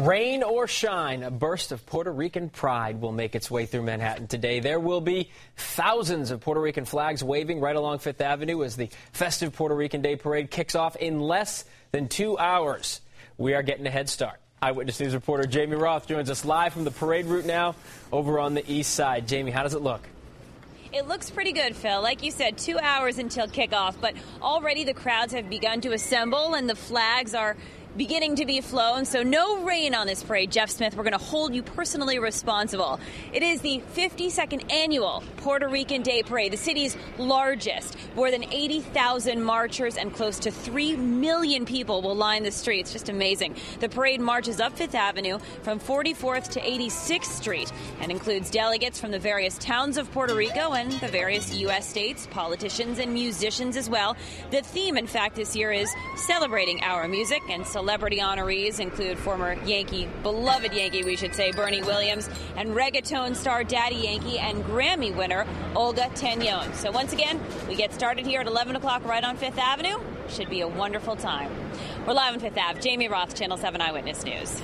Rain or shine, a burst of Puerto Rican pride will make its way through Manhattan today. There will be thousands of Puerto Rican flags waving right along Fifth Avenue as the festive Puerto Rican Day Parade kicks off in less than two hours. We are getting a head start. Eyewitness News reporter Jamie Roth joins us live from the parade route now over on the east side. Jamie, how does it look? It looks pretty good, Phil. Like you said, two hours until kickoff, but already the crowds have begun to assemble and the flags are beginning to be flown. So no rain on this parade. Jeff Smith, we're going to hold you personally responsible. It is the 52nd annual Puerto Rican Day Parade, the city's largest. More than 80,000 marchers and close to 3 million people will line the streets. Just amazing. The parade marches up Fifth Avenue from 44th to 86th Street and includes delegates from the various towns of Puerto Rico and the various U.S. states, politicians and musicians as well. The theme, in fact, this year is celebrating our music and Celebrity honorees include former Yankee, beloved Yankee, we should say, Bernie Williams, and reggaeton star Daddy Yankee and Grammy winner Olga Tañón. So once again, we get started here at 11 o'clock right on Fifth Avenue. Should be a wonderful time. We're live on Fifth Ave. Jamie Roth, Channel 7 Eyewitness News.